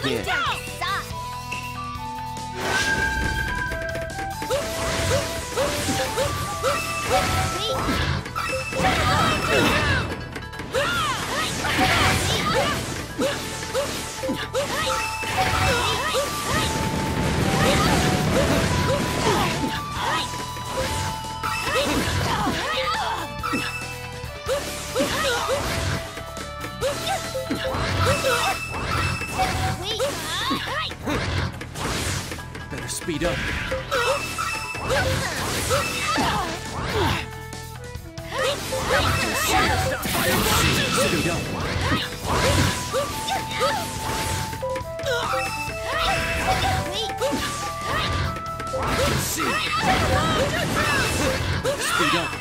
Time to begin. Better speed up. Speed up. Speed up.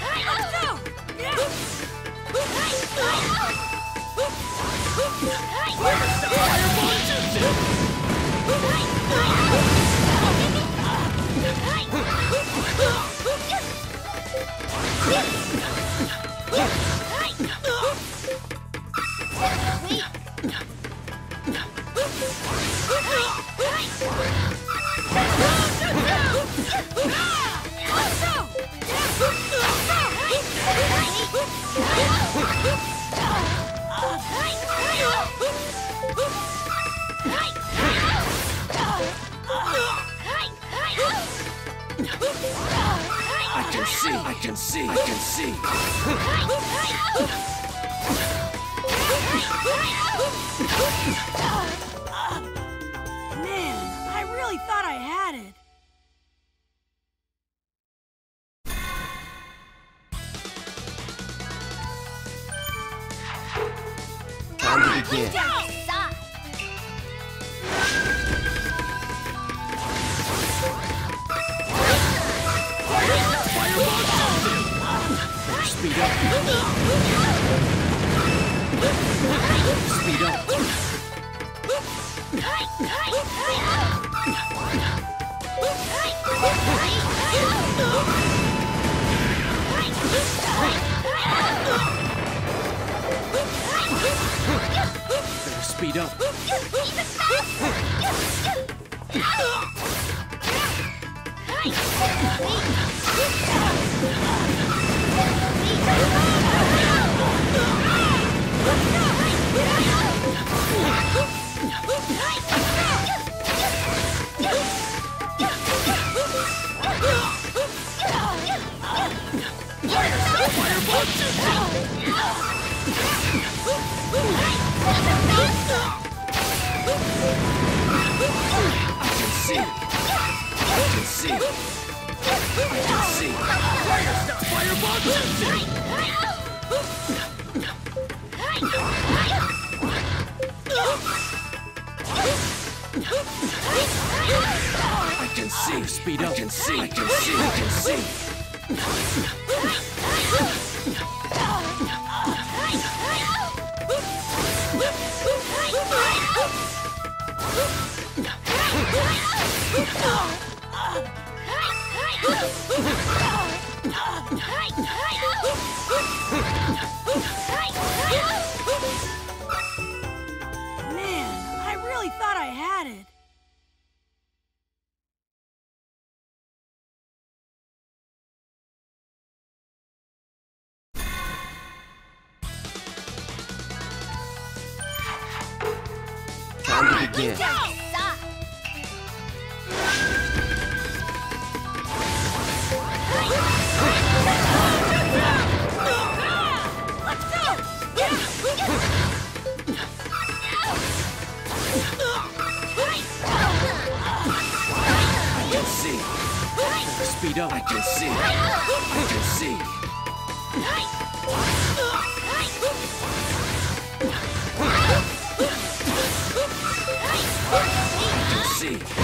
Yeah! See. I can see. I can see. Man, I really thought I had it. Time to begin. Speed up. Speed up. Better speed up. I can see. I can see. I can see. Fireball Jutsu! I can see. Speed up. I can see. I can see. I can see. Man, I really thought I had it. Time to begin. Speed up. I can see. I can see. I can see.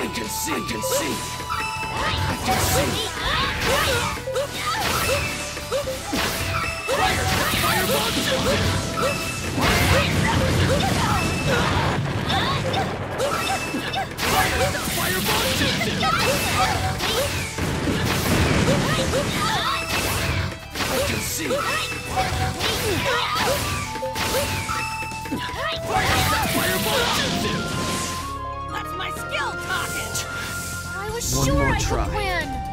I can see. I can see. I can see. I can see. I can see. Fire! That's my skill. I was One sure I try. could win.